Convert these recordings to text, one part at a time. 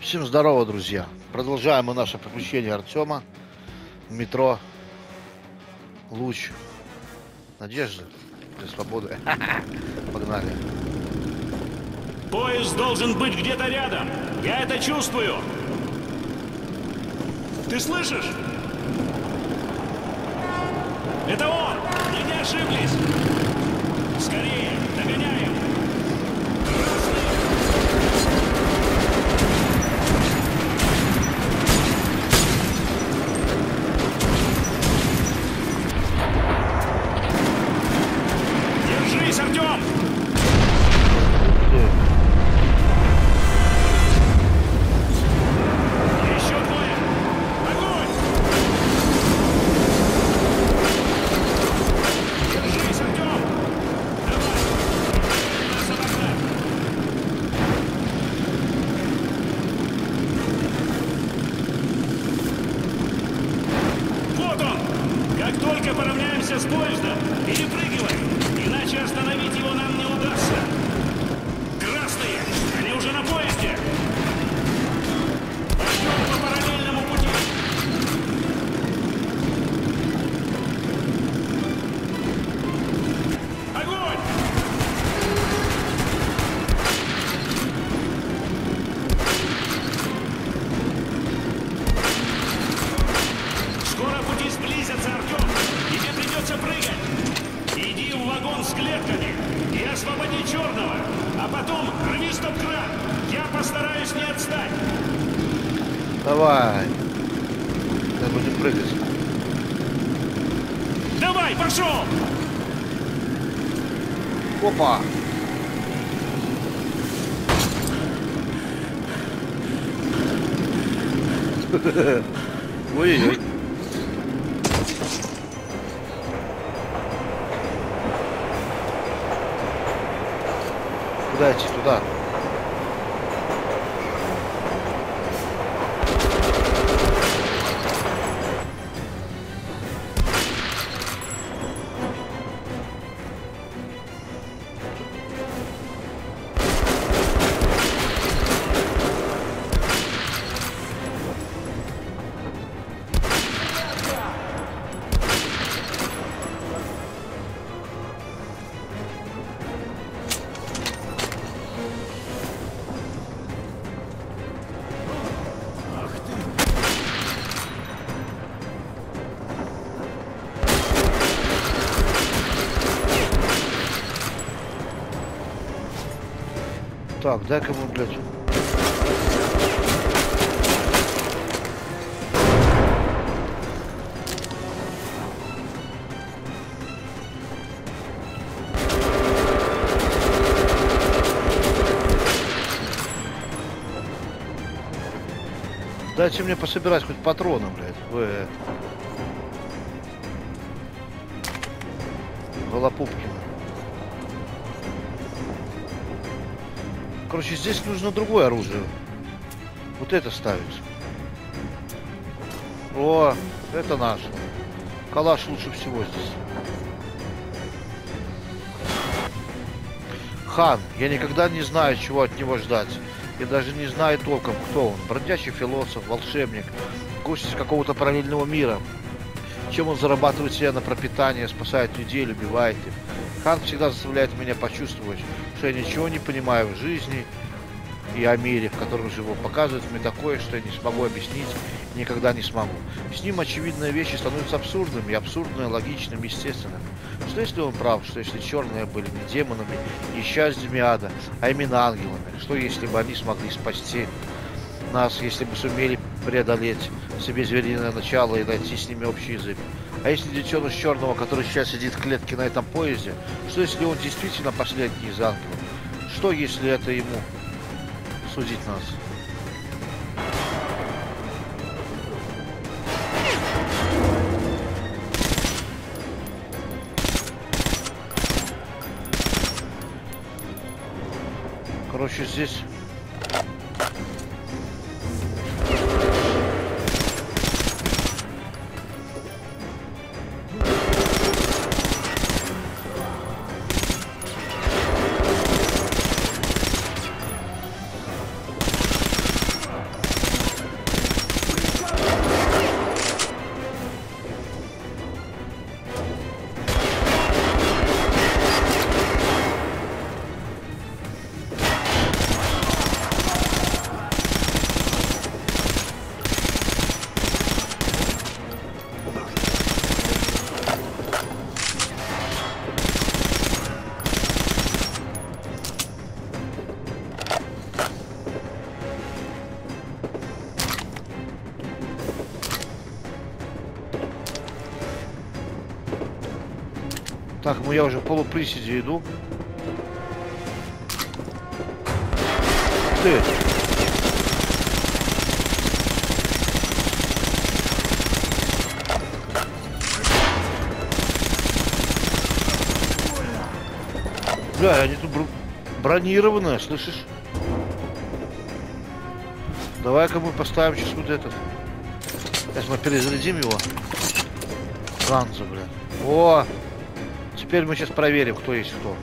Всем здорово, друзья. Продолжаем мы наше приключение Артема. Метро. Луч. Надежда. Для свободы. Погнали. Поезд должен быть где-то рядом. Я это чувствую. Ты слышишь? Это он! Не ошиблись! Скорее, догоняем! Давай. Сейчас будем прыгать. Давай, пошел! Опа. Ой-ой-ой. Куда идти? Туда. Дай-ка ему, блядь. Дайте мне пособирать хоть патроны, блядь. Вы... Голопупкина. Короче, здесь нужно другое оружие. Вот это ставить. О, это наш. Калаш лучше всего здесь. Хан, я никогда не знаю, чего от него ждать. Я даже не знаю толком, кто он. Бродячий философ, волшебник, гость из какого-то параллельного мира. Чем он зарабатывает себе на пропитание, спасает людей, любивает их. Хан всегда заставляет меня почувствовать, что я ничего не понимаю в жизни и о мире, в котором живу. Показывает мне такое, что я не смогу объяснить никогда не смогу. С ним очевидные вещи становятся абсурдными, и абсурдные логичным, естественным. Что если он прав, что если черные были не демонами, не счастьями ада, а именно ангелами? Что если бы они смогли спасти нас, если бы сумели преодолеть себе звериное начало и найти с ними общий язык? А если детеныш черного, который сейчас сидит в клетке на этом поезде, что если он действительно последний из ангелов? Что если это ему судить нас? Короче, здесь ну я уже полуприседе иду. Ты. Бля, они тут бр- бронированные, слышишь? Давай-ка мы поставим сейчас вот этот. Сейчас мы перезарядим его. Ганза, бля. О! Теперь мы сейчас проверим, кто есть кто.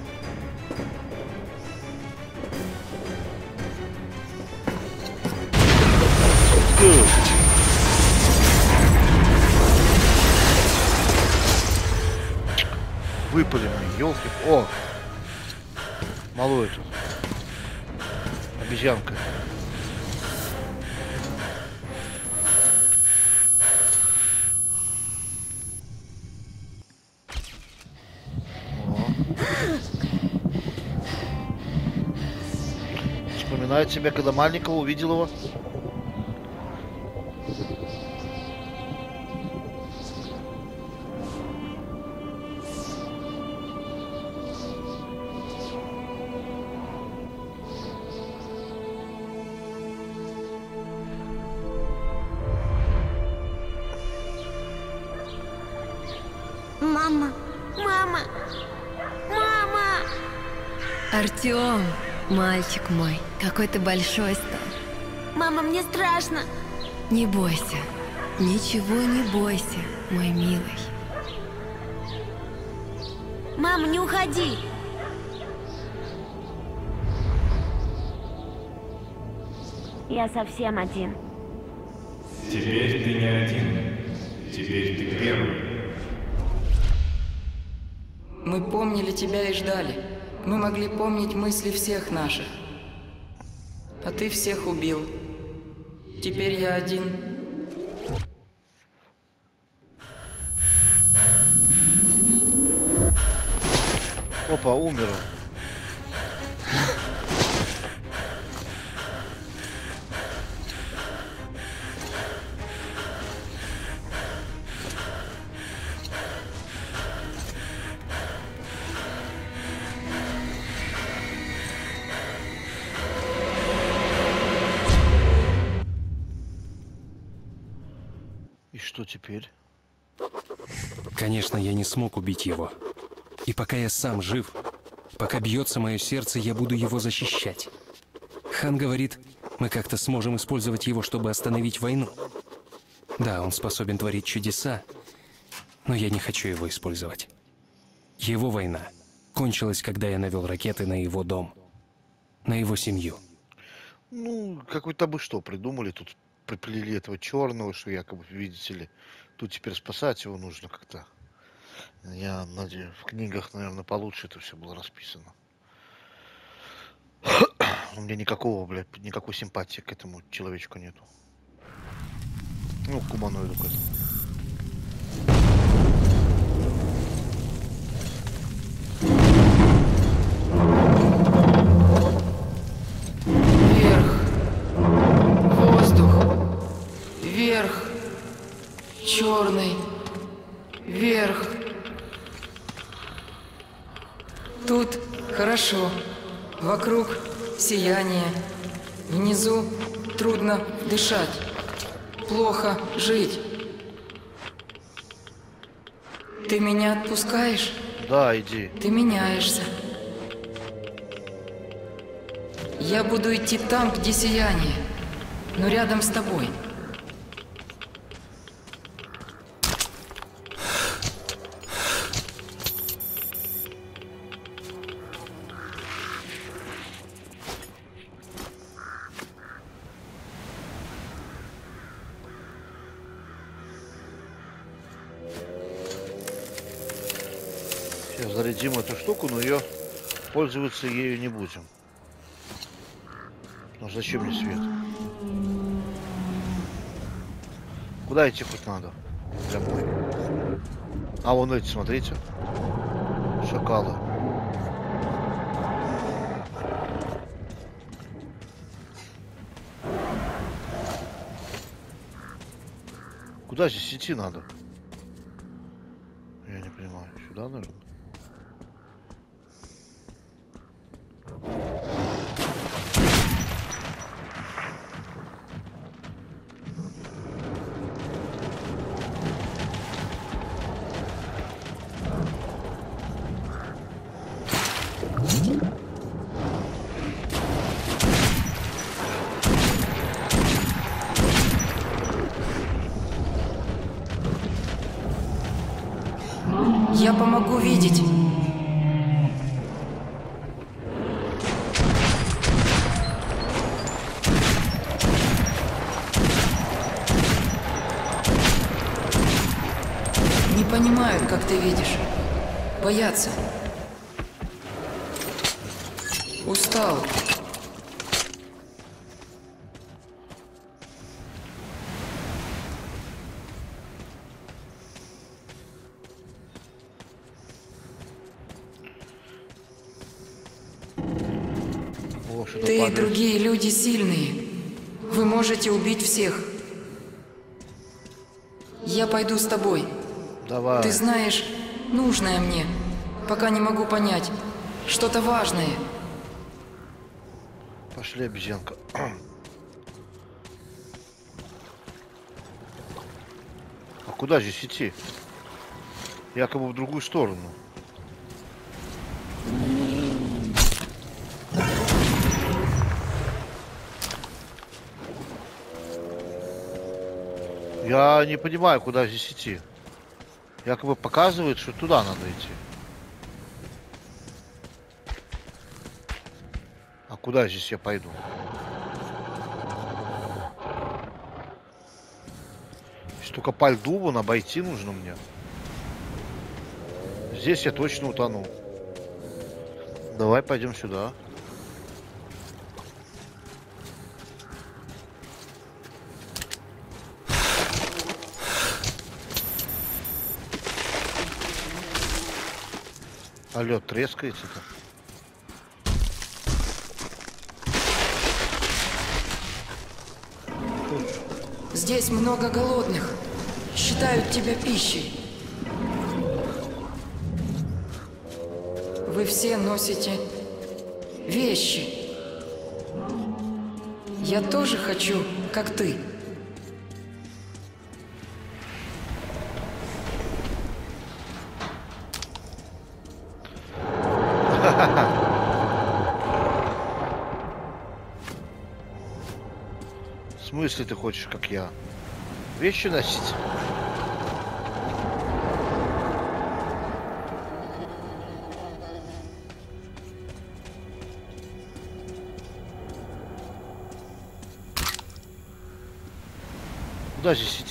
Ты. Выпаленный, елки. О! Малую тут. Обезьянка. Вспоминает себя, когда маленького увидел его. Мама, мама, мама! Артем, мальчик мой, какой ты большой стал. Мама, мне страшно. Не бойся, ничего не бойся, мой милый. Мама, не уходи. Я совсем один. Теперь ты не один. Теперь ты первый. Мы помнили тебя и ждали. Мы могли помнить мысли всех наших. А ты всех убил. Теперь я один. Опа, умер Конечно, я не смог убить его. И пока я сам жив, пока бьется мое сердце, я буду его защищать. Хан говорит, мы как-то сможем использовать его, чтобы остановить войну. Да, он способен творить чудеса, но я не хочу его использовать. Его война кончилась, когда я навел ракеты на его дом, на его семью. Ну, какой-то бы что придумали, тут приплели этого черного, что якобы, видите ли, тут теперь спасать его нужно как-то. Я надеюсь, в книгах, наверное, получше это все было расписано. У меня никакого, блядь, никакой симпатии к этому человечку нету. Ну, к гуманоиду к этому. Хорошо. Вокруг сияние. Внизу трудно дышать. Плохо жить. Ты меня отпускаешь? Да, иди. Ты меняешься. Я буду идти там, где сияние, но рядом с тобой. Штуку, но ее пользоваться ею не будем. Ну зачем мне свет? Куда идти хоть надо? Домой. А вон эти, смотрите. Шакалы. Куда здесь идти надо? Я не понимаю. Сюда, наверное? Я помогу видеть. Не понимают, как ты видишь. Боятся. Устал. Люди сильные. Вы можете убить всех. Я пойду с тобой. Давай. Ты знаешь, нужное мне. Пока не могу понять. Что-то важное. Пошли, обезьянка. А куда здесь идти? Якобы в другую сторону. Я не понимаю, куда здесь идти. Якобы показывает, что туда надо идти. А куда здесь я пойду? Если только по льду вон обойти нужно мне. Здесь я точно утону. Давай пойдем сюда. А лед трескается-то. Здесь много голодных. Считают тебя пищей. Вы все носите вещи. Я тоже хочу, как ты. Смысле ты хочешь, как я? Вещи носить? Куда здесь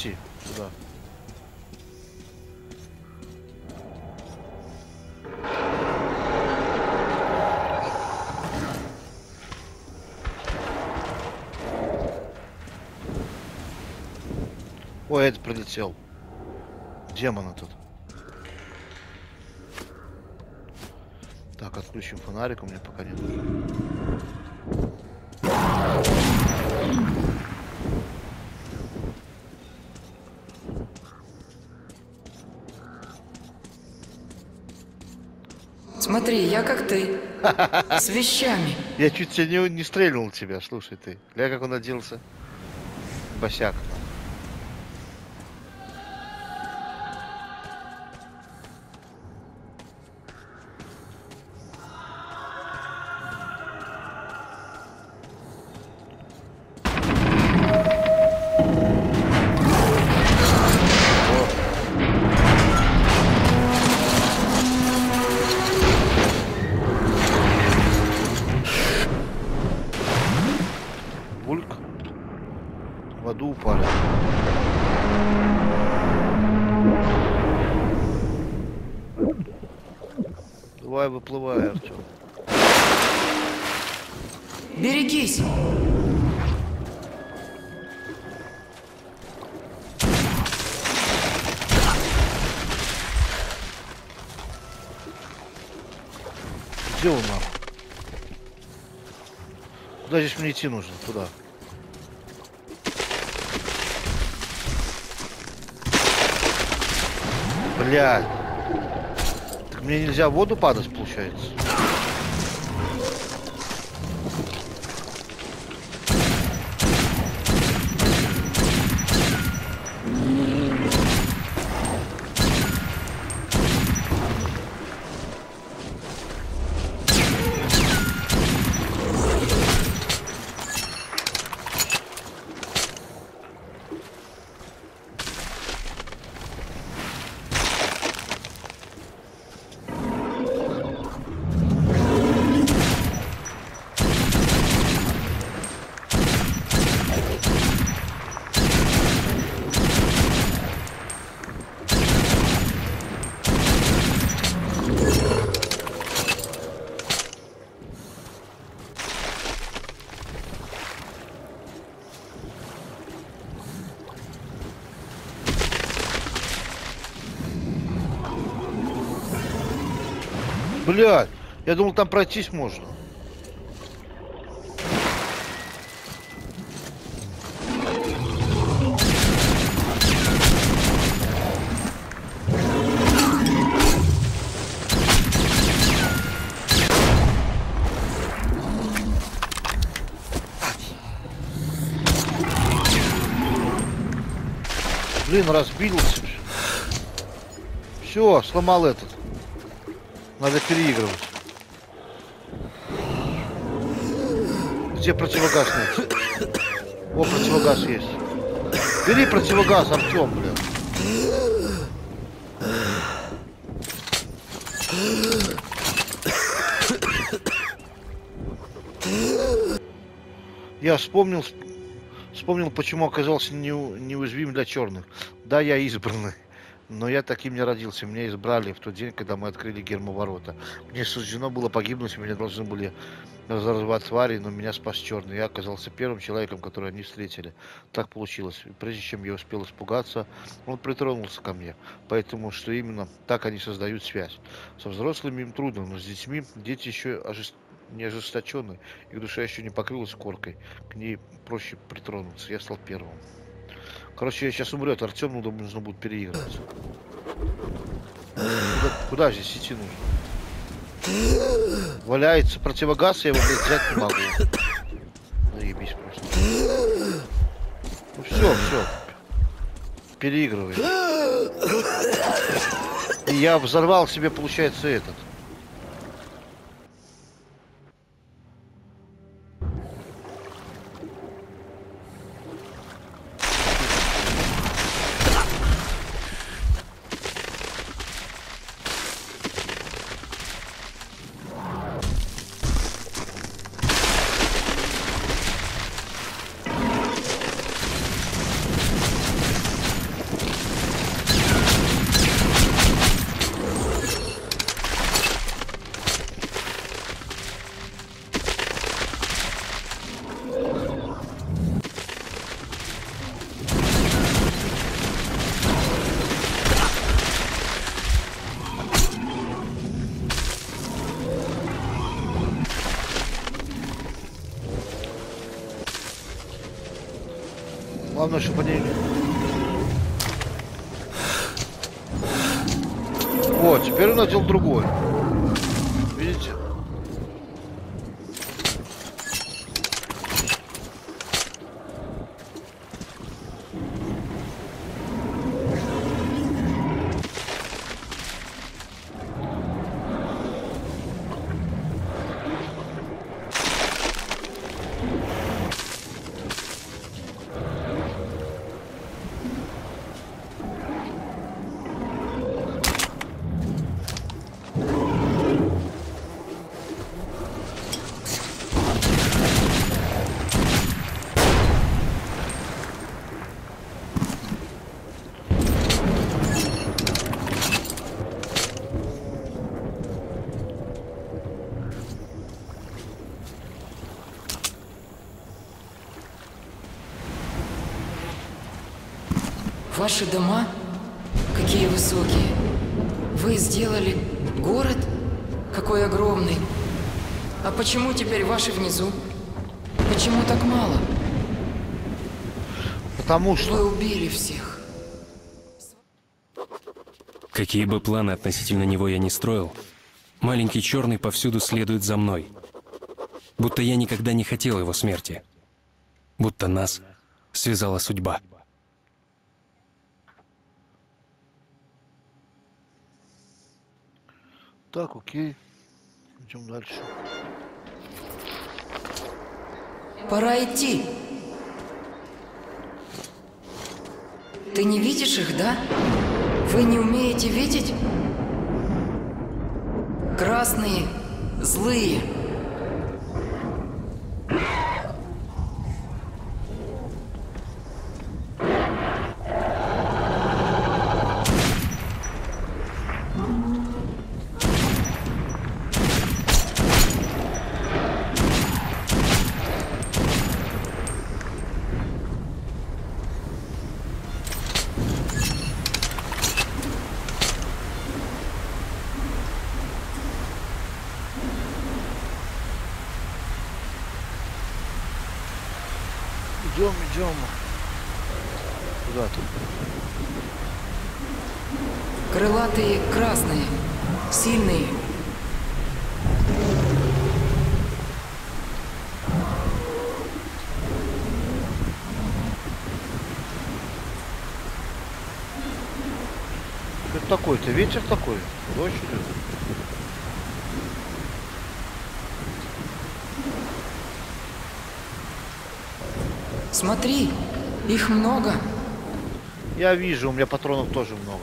Это прилетел. Демона тут. Так, отключим фонарик, у меня пока нет. Смотри, я как ты. С вещами. Я чуть тебя не, не стрельнул тебя, слушай ты. Ля, как он оделся. Босяк. Идти нужно? Куда? Блядь. Так мне нельзя в воду падать, получается? Блядь, я думал, там пройтись можно. Блин, разбился. Все, сломал этот. Надо переигрывать. Где противогаз нет? О, противогаз есть. Бери противогаз, Артем, блин. Я вспомнил, вспомнил, почему оказался неу- неуязвим для черных. Да, я избранный. Но я таким не родился. Меня избрали в тот день, когда мы открыли гермоворота. Мне суждено было погибнуть, меня должны были разорвать твари, но меня спас черный. Я оказался первым человеком, который они встретили. Так получилось. И прежде чем я успел испугаться, он притронулся ко мне. Поэтому, что именно так они создают связь. Со взрослыми им трудно, но с детьми дети еще ожест- не ожесточенные, их душа еще не покрылась коркой. К ней проще притронуться. Я стал первым. Короче, я сейчас умрет, Артем нужно будет переигрывать. Куда, куда здесь идти нужно? Валяется противогаз, я его, блядь, взять не могу. Заебись просто. Ну все, все. Переигрывай. И я взорвал себе, получается, этот. Главное, чтобы они... Вот, теперь он надел другой. Видите? Ваши дома? Какие высокие. Вы сделали город? Какой огромный. А почему теперь ваши внизу? Почему так мало? Потому что... Вы убили всех. Какие бы планы относительно него я ни строил, маленький черный повсюду следует за мной. Будто я никогда не хотел его смерти. Будто нас связала судьба. Так, окей. Идем дальше. Пора идти. Ты не видишь их, да? Вы не умеете видеть? Красные, злые. Это ветер такой. Дождь идет. Смотри, их много. Я вижу, у меня патронов тоже много.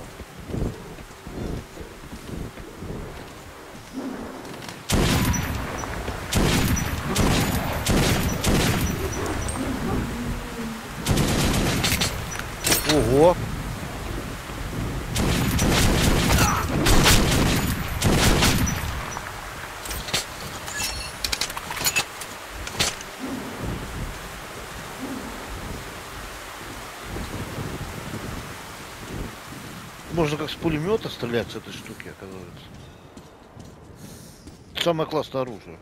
Ого! Можно как с пулемета стрелять с этой штуки, оказывается. Самое классное оружие.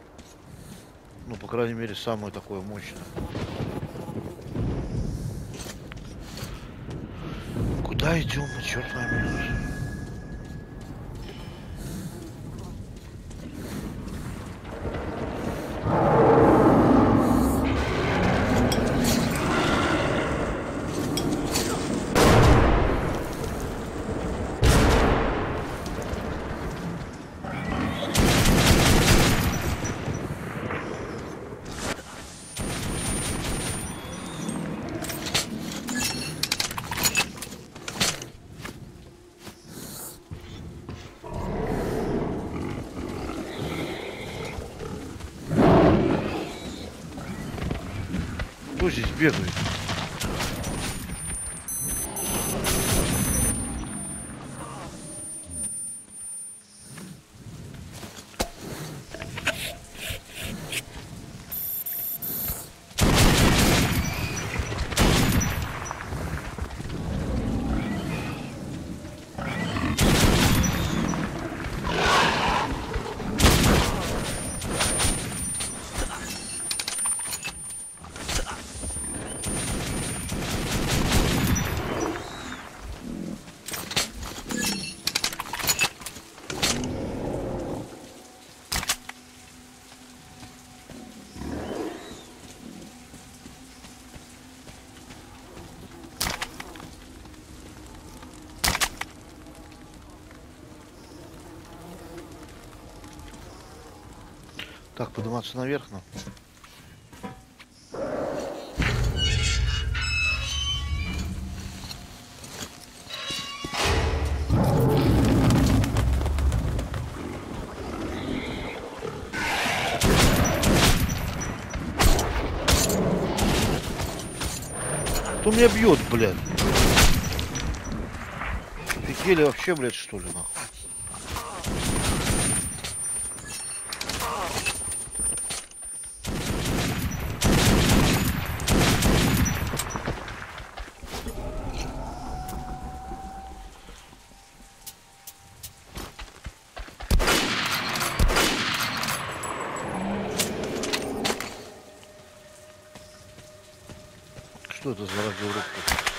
Ну, по крайней мере, самое такое мощное. Куда идем, черт возьми? Кто здесь бегает? Так, подниматься наверх нам. Кто меня бьет, блядь? Офигели вообще, блядь, что ли, нахуй? Что это за радиорубка?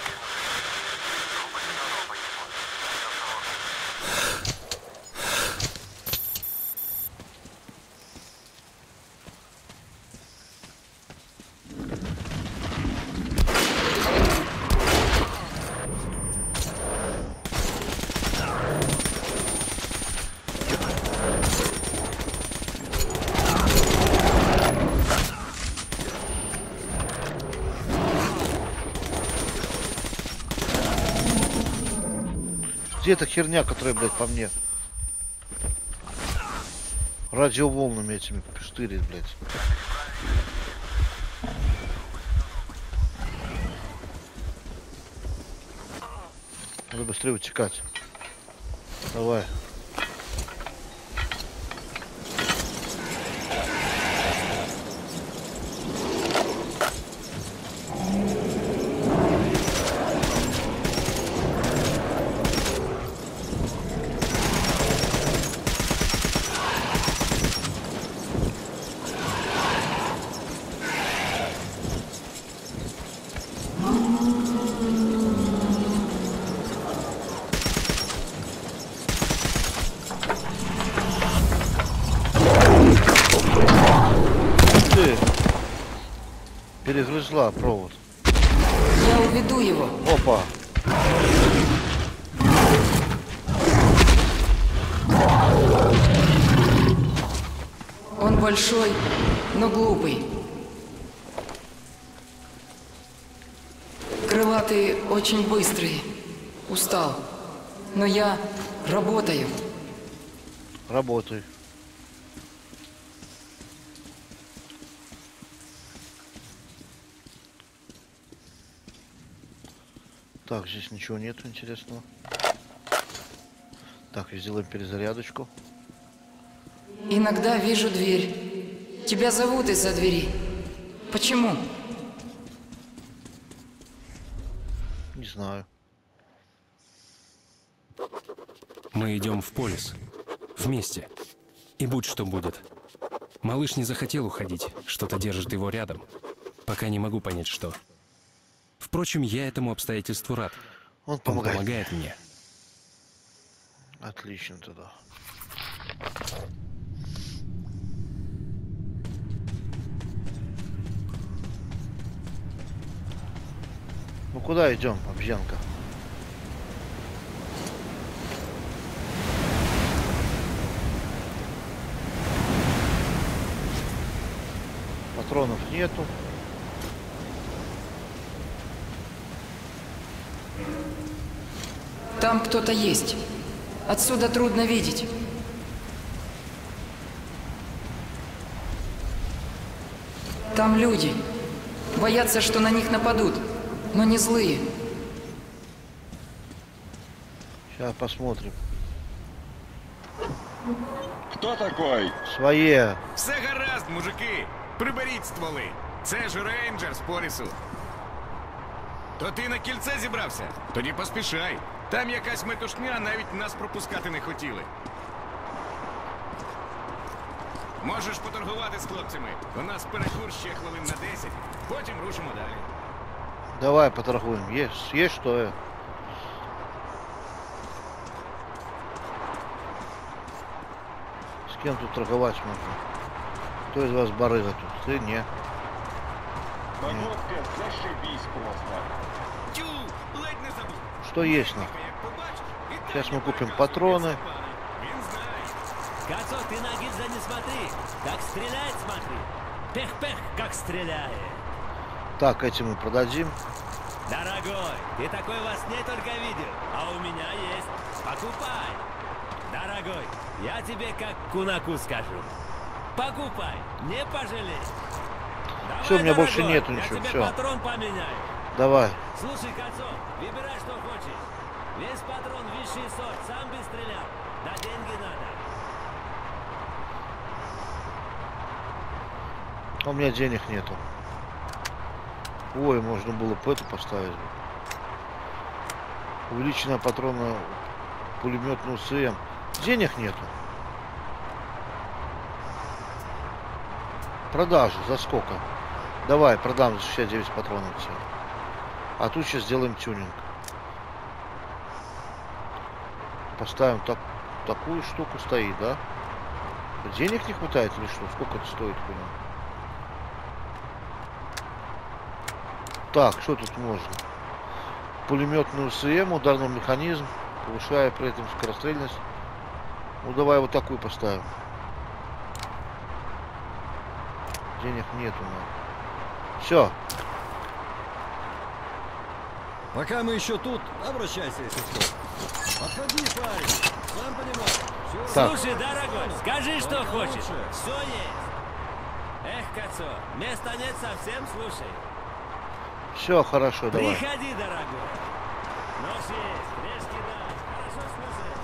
Где эта херня, которая, блядь, по мне? Радиоволнами этими штырит, блядь. Надо быстрее утекать. Давай. Козла провод. Я уведу его. Опа. Он большой, но глупый. Крылатые очень быстрые. Устал. Но я работаю. Работай. Так, здесь ничего нету интересного. Так, сделаем перезарядочку. Иногда вижу дверь. Тебя зовут из-за двери. Почему? Не знаю. Мы идем в полис. Вместе. И будь что будет. Малыш не захотел уходить. Что-то держит его рядом. Пока не могу понять, что. Впрочем, я этому обстоятельству рад. Он Он помогает. помогает мне. Отлично тогда. Ну куда идем, обезьянка? Патронов нету. Там кто-то есть. Отсюда трудно видеть. Там люди. Боятся, что на них нападут. Но не злые. Сейчас посмотрим. Хто такой? Свои. Все гаразд, мужики! Приберіть стволи! Це ж рейнджер з полісу. То ти на кільце зібрався? Тоді поспішай. Там якась метушня, навіть нас пропускати не хотіли. Можеш поторгувати з хлопцями. У нас перекур ще хвилин на 10, потім рушимо далі. Давай поторгуем. Есть, есть что? э? С кем тут торговать можно? Кто из вас барыга тут? Ты не. Погодка, зашибись просто. Что есть на? Як побачиш, і Сейчас так мы і купим покажеш патроны. тобі запали. Він знає. Кацо, ты на гильза не смотри, как стреляет смотри. Пех-пех, как стреляет. Так, эти мы продадим. Дорогой, ты такой во сне только видел, а у меня есть. Покупай. Дорогой, я тебе как кунаку скажу. Покупай, не пожалей. Давай, Всё, у меня больше дорогой, нету я ничего, тебе всё. патрон поменяю. Давай. Слушай, Кацо, выбирай, что хочешь. Весь патрон высший сорт, сам бы стрелял. Да деньги надо. А у меня денег нету. Ой, можно было бы эту поставить. Увеличенная патрона пулеметную СМ. Денег нету. Продажи за сколько? Давай, продам за 69 патронов все. А тут сейчас сделаем тюнинг. Поставим так, такую штуку стоит, да? Денег не хватает или что? Сколько это стоит, хуйня? Так, что тут можно? Пулеметную СМ, ударный механизм, повышая при этом скорострельность. Ну давай вот такую поставим. Денег нету. Все. Пока мы еще тут, обращайся, если что. Подходи, парень. Сам понимаешь. Так. Слушай, дорогой, скажи, что Только хочешь. лучше. Все есть. Эх, Кацо, места нет совсем, слушай. Все, хорошо, давай. Приходи, дорогой. Нож есть, решки да. Хорошо, слушай.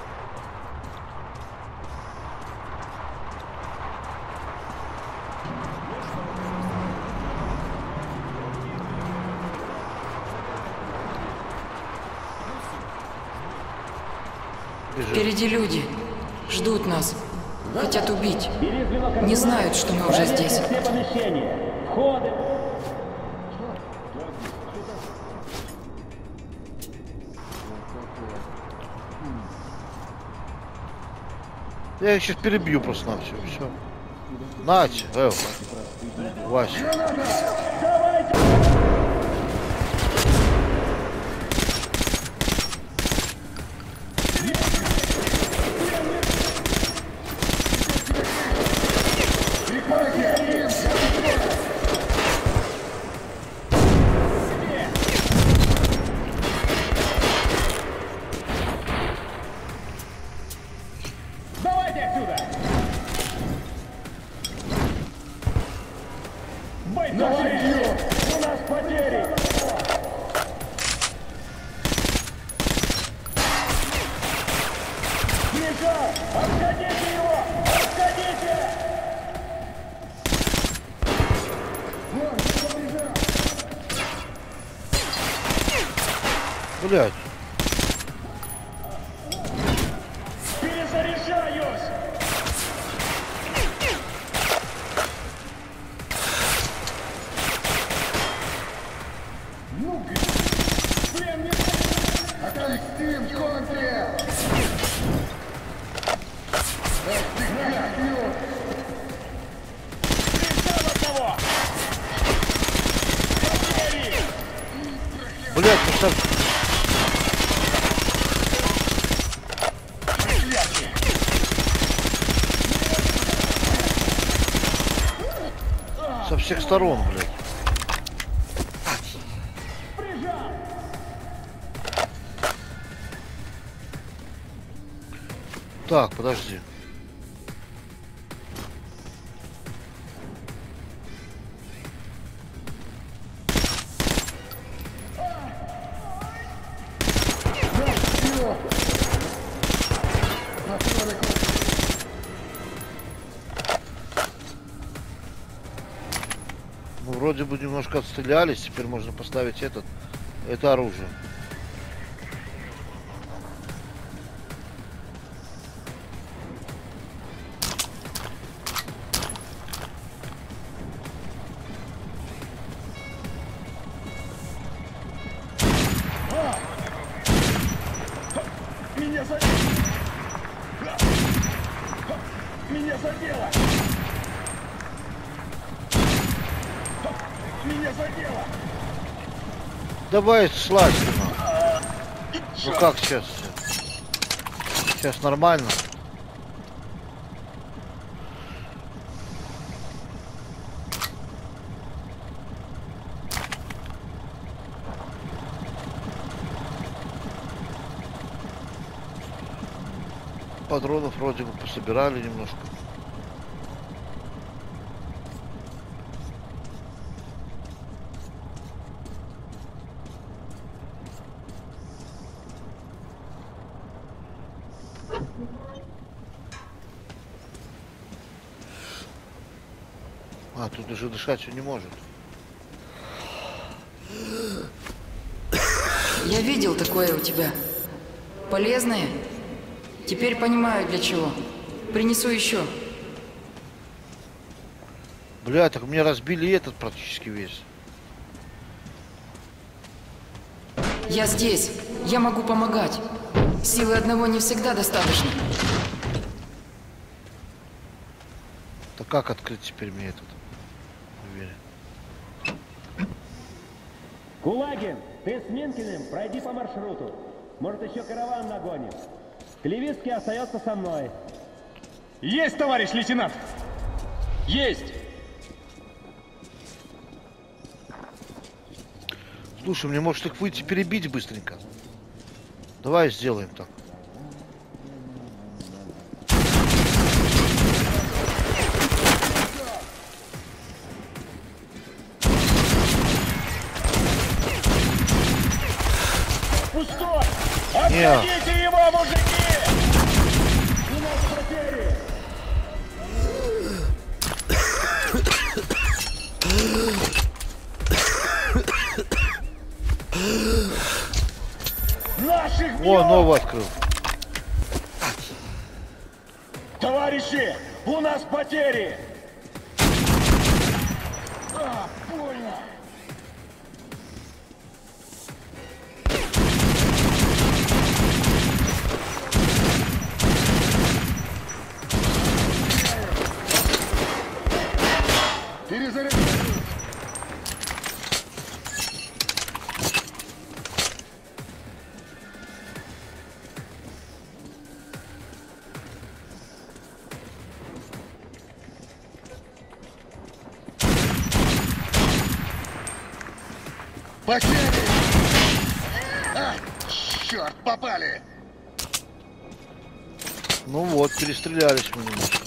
Бежим. Впереди люди. Ждут нас. Хотят убить. Не знают, что мы уже здесь. Я их сейчас перебью просто на все. Все. Нате, Эл. Вася. Всех сторон, блядь. Так, подожди. Немножко отстрелялись, теперь можно поставить этот, это оружие. Давай слазь. Ну как сейчас? Сейчас нормально. Патронов вроде бы пособирали немножко. А, тут уже дышать он не может. Я видел такое у тебя. Полезное? Теперь понимаю, для чего. Принесу еще. Бля, так мне разбили этот практически весь. Я здесь. Я могу помогать. Силы одного не всегда достаточно. Так как открыть теперь мне этот? Кулагин, ты с Минкиным пройди по маршруту. Может, еще караван нагоним. Клевицкий остается со мной. Есть, товарищ лейтенант! Есть! Слушай, мне может их выйти перебить быстренько? Давай сделаем так. Наших О, новый открыл. Товарищи, у нас потери! Попали! Ну вот, перестрелялись мы немножко.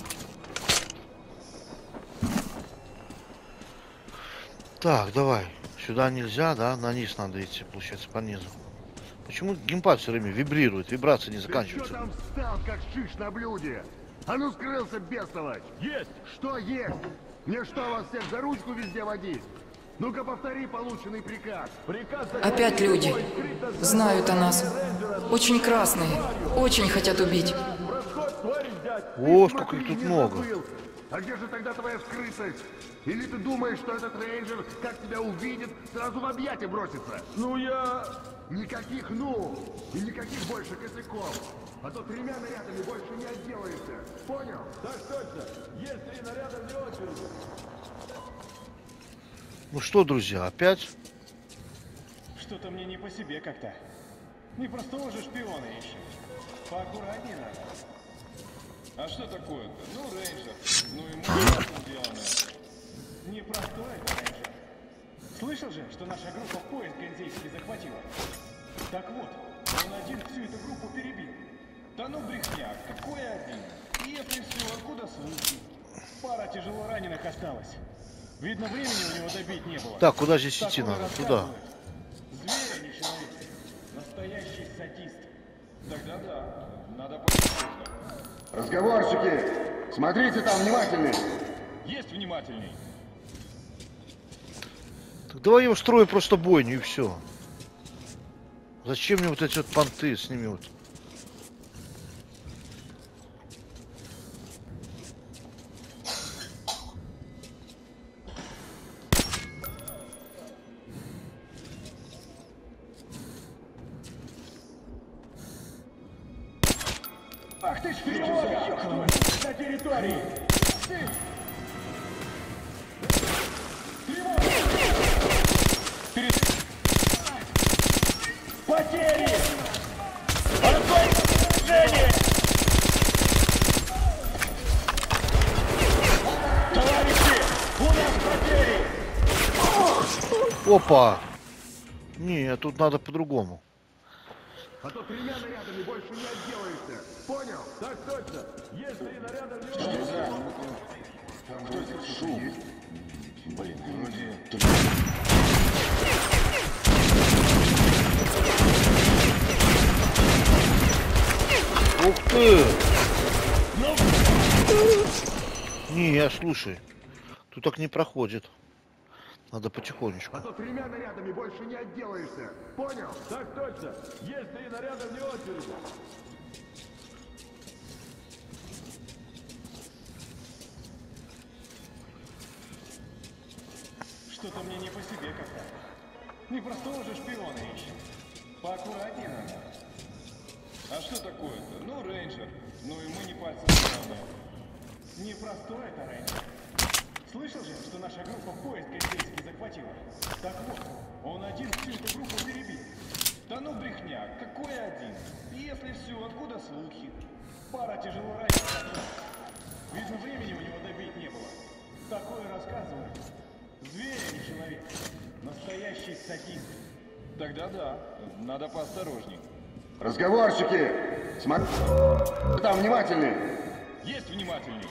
Так, давай. Сюда нельзя, да? На низ надо идти, получается, по низу. Почему геймпад все время вибрирует? Вибрации не Ты что заканчиваются. там встал, как шиш на блюде? А ну скрылся, бестолочь! Есть! Что есть? Мне что, вас всех за ручку везде водить? Ну-ка повтори полученный приказ. Приказ Опять люди. Знают о нас. Очень красные. Очень хотят убить. О, сколько их тут много. А где же тогда твоя скрытость? Или ты думаешь, что этот рейнджер, как тебя увидит, сразу в объятия бросится? Ну я... Никаких «ну» и никаких больше косяков. А то тремя нарядами больше не отделаешься. Понял? Так точно. Есть три наряда вне очереди. Ну что, друзья, опять? Что-то мне не по себе как-то. Не простого же шпиона ищем. Поаккуратнее надо. А что такое-то? Ну, рейнджер. Ну, ему ясно сделано. Не простой это рейнджер. Слышал же, что наша группа поезд Ганзейский захватила? Так вот, он один всю эту группу перебил. Да ну брехня, какой один? Если все, откуда слухи? Пара тяжело раненых осталось. Видно, времени у него добить не было. Так, куда здесь идти надо? Туда. Зверь, не человек. Настоящий садист. Тогда да, надо посмотреть. Разговорчики, смотрите там внимательнее. Есть внимательней. Так давай я устрою просто бойню и все. Зачем мне вот эти вот понты с ними вот? Опа! Не, тут надо по-другому. А то тремя нарядами больше не отделаешься. Понял? Так точно. Есть три наряда очереди. Там вроде шум. Блин, вроде... Ух ты! Не, слушай. Тут так не проходит. Надо потихонечку. А то тремя нарядами больше не отделаешься. Понял? Так точно. Есть три наряда вне очереди. Что-то мне не по себе как-то. Не простого же шпиона ищем. Поаккуратнее надо. А что такое-то? Ну, рейнджер. Ну, ему не пальцем. Не простой это рейнджер. Слышал же, что наша группа поезд Ганзейский захватила? Так вот, он один всю эту группу перебил. Да ну брехня, какой один? Если все, откуда слухи? Пара тяжело раненых. Видно, времени у него добить не было. Такое рассказывают. Зверь, а не человек. Настоящий садист. Тогда да, надо поосторожней. Разговорчики, смотрите там внимательнее. Есть внимательней.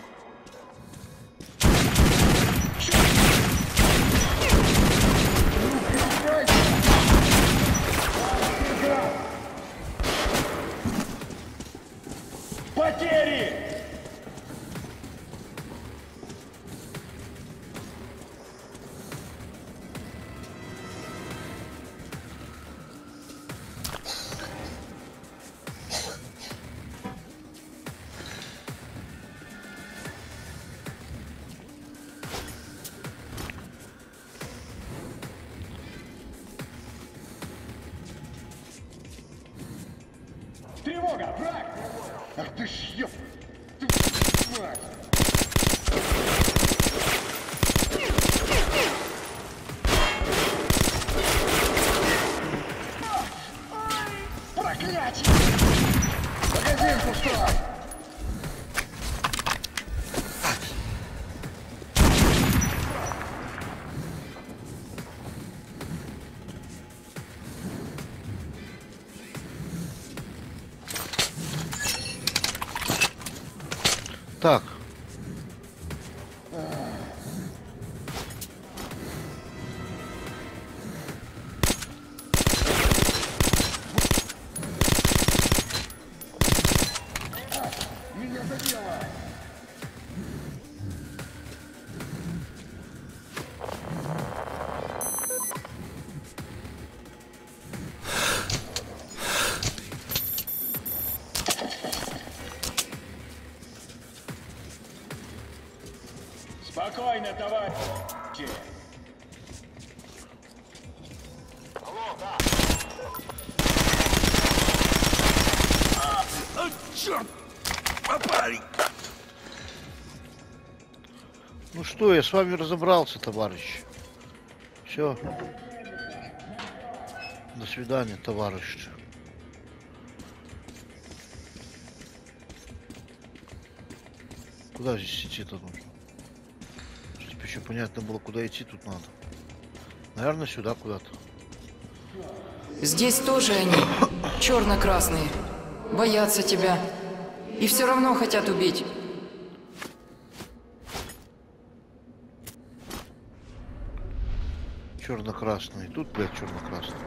Спокойно, товарищи. А, черт! Попали! Ну что, я с вами разобрался, товарищ. Все. До свидания, товарищ. Куда здесь идти-то нужно? Еще понятно было, куда идти тут надо. Наверное, сюда куда-то. Здесь тоже они, черно-красные, боятся тебя. И все равно хотят убить. Черно-красный. Тут, блядь, черно-красный.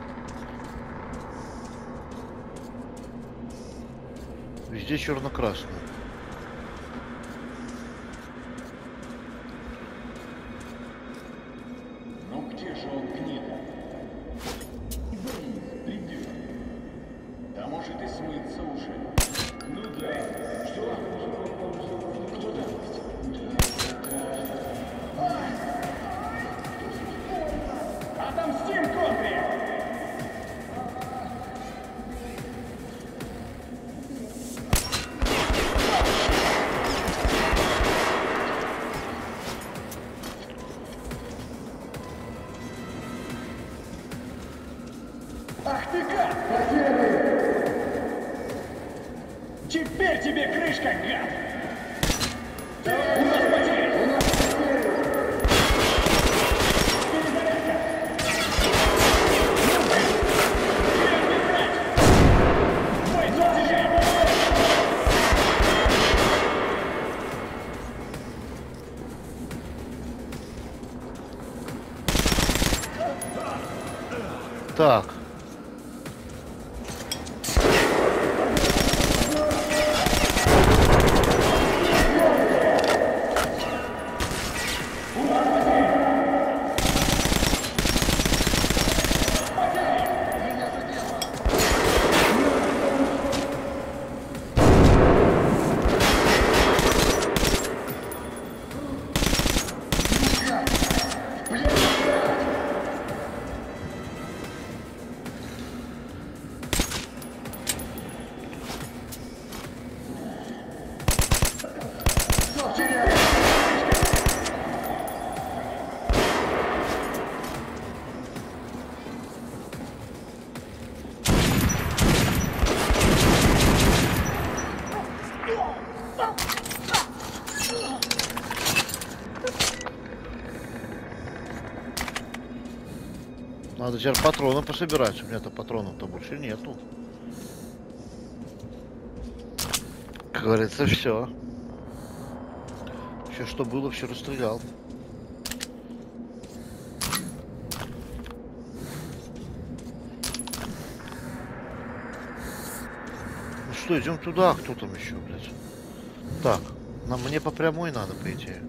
Везде черно-красный. Ах ты гад! Теперь тебе крышка, гад! У нас потери! У нас Так. Надо теперь патроны пособирать. У меня-то патронов-то больше нету. Как говорится, все. Все, что было, все расстрелял. Ну что, идем туда, кто там еще, блядь? Так, нам мне по прямой надо, по идее.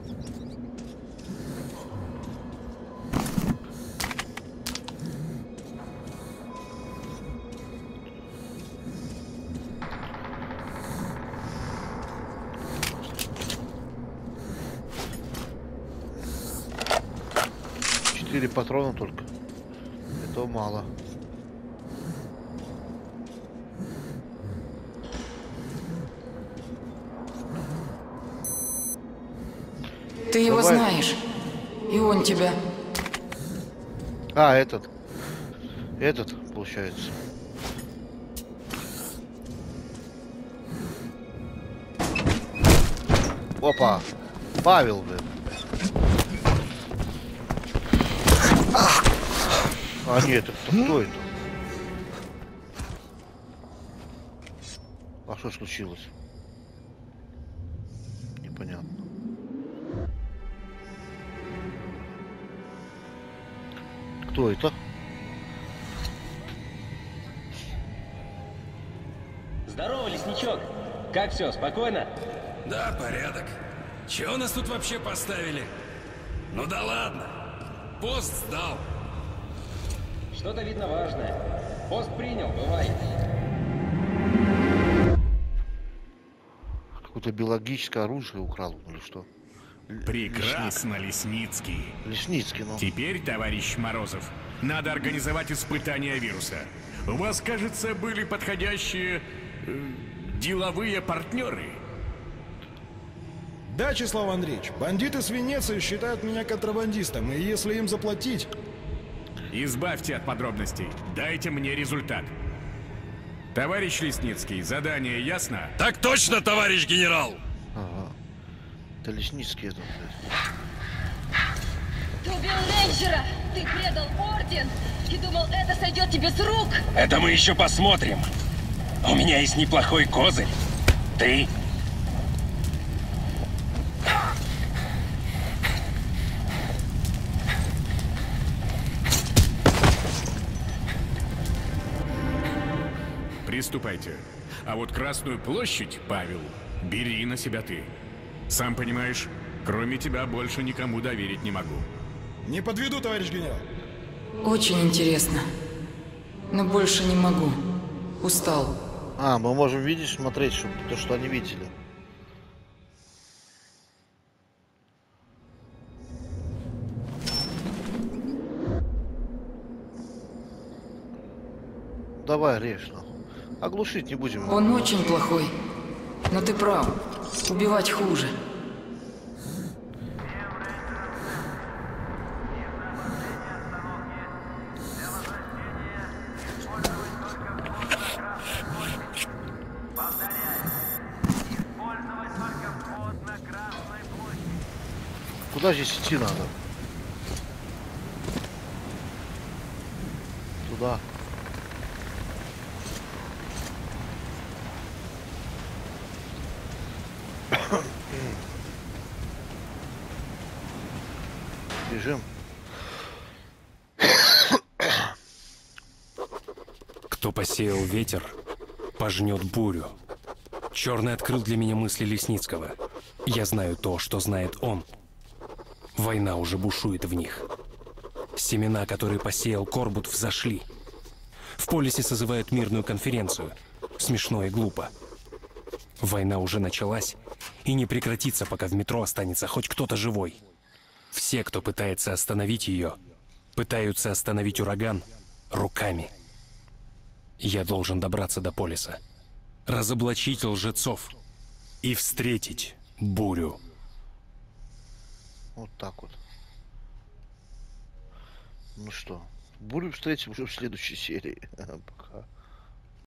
Патрона только. Этого мало. Ты его Давай. знаешь. И он тебя. А, этот. Этот, получается. Опа. Павел, блин. А нет, это кто, кто это? А что случилось? Непонятно. Кто это? Здорово, лесничок. Как все, спокойно? Да, порядок. Чего нас тут вообще поставили? Ну да ладно. Пост сдал. Что-то видно важное. Пост принял, бывай. Какое-то биологическое оружие украл или что? Прекрасно, Лесницкий. Лесницкий, ну. Теперь, товарищ Морозов, надо организовать испытание вируса. У вас, кажется, были подходящие э, деловые партнеры. Да, Числав Андреевич, бандиты с Венеции считают меня контрабандистом, и если им заплатить... Избавьте от подробностей. Дайте мне результат. Товарищ Лесницкий, задание ясно? Так точно, товарищ генерал! Ага. Это Лесницкий это, блядь. Ты убил рейнджера! Ты предал орден! И думал, это сойдет тебе с рук! Это мы еще посмотрим. У меня есть неплохой козырь. Ты Приступайте. А вот Красную площадь, Павел, бери на себя ты. Сам понимаешь, кроме тебя больше никому доверить не могу. Не подведу, товарищ генерал. Очень интересно. Но больше не могу. Устал. А, мы можем видеть, смотреть, чтобы то, что они видели. Давай, режь, нахуй. Оглушить не будем. Он очень плохой. Но ты прав. Убивать хуже. Куда здесь идти надо? Туда. Бежим. Кто посеял ветер, пожнет бурю. Черный открыл для меня мысли Лесницкого. Я знаю то, что знает он. Война уже бушует в них. Семена, которые посеял Корбут, взошли. В полисе созывают мирную конференцию. Смешно и глупо. Война уже началась и не прекратится, пока в метро останется хоть кто-то живой. Все, кто пытается остановить ее, пытаются остановить ураган руками. Я должен добраться до полиса, разоблачить лжецов и встретить бурю. Вот так вот. Ну что, бурю встретим уже в следующей серии. Пока.